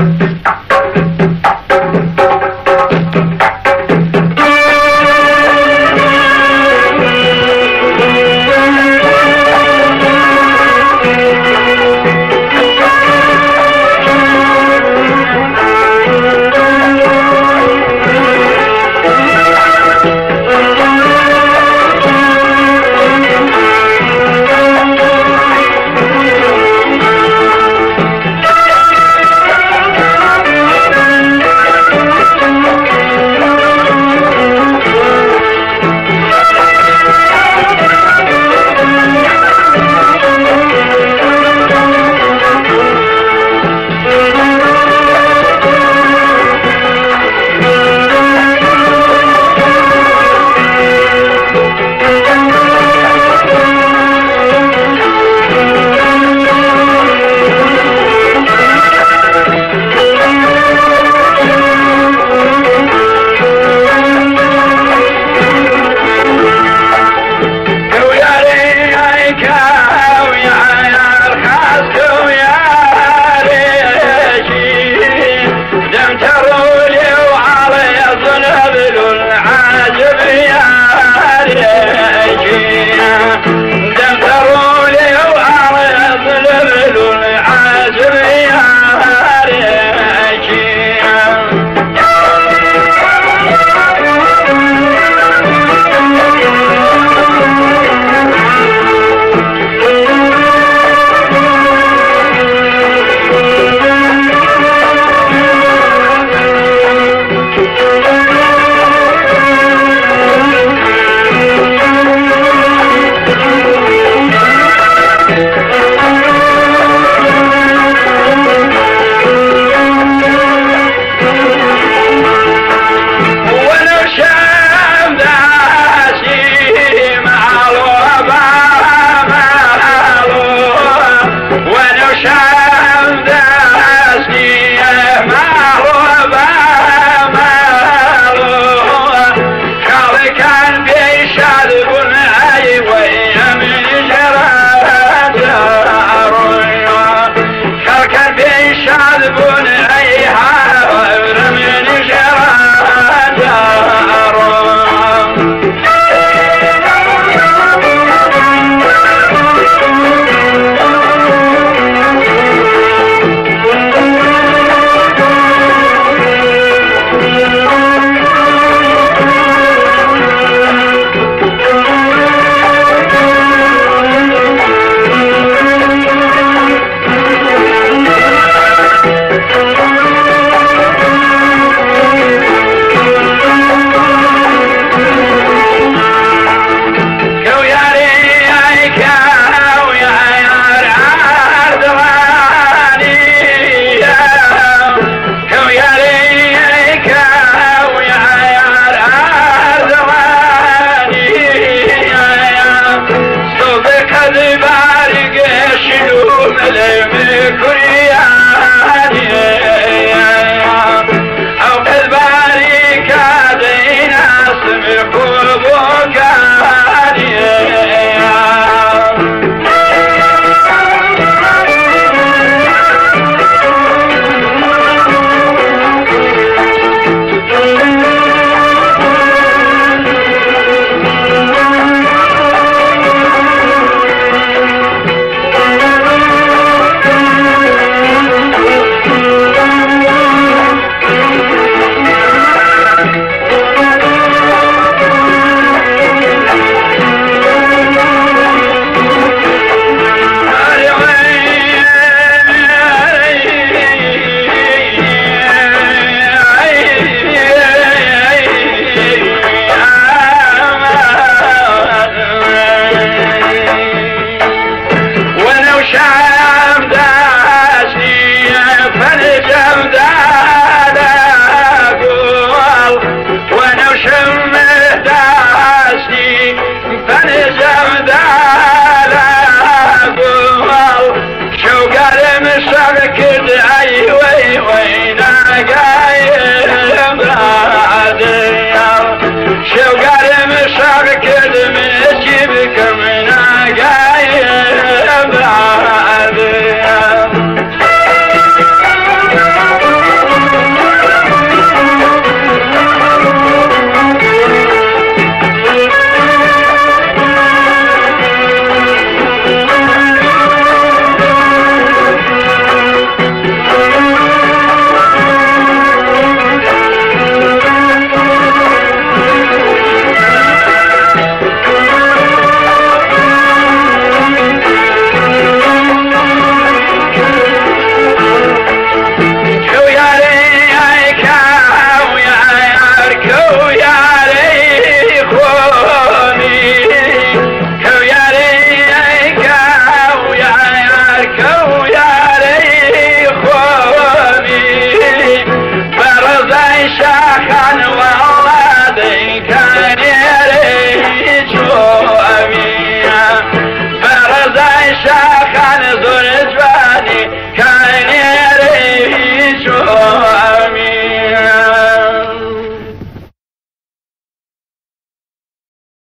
Thank you. ولو شاف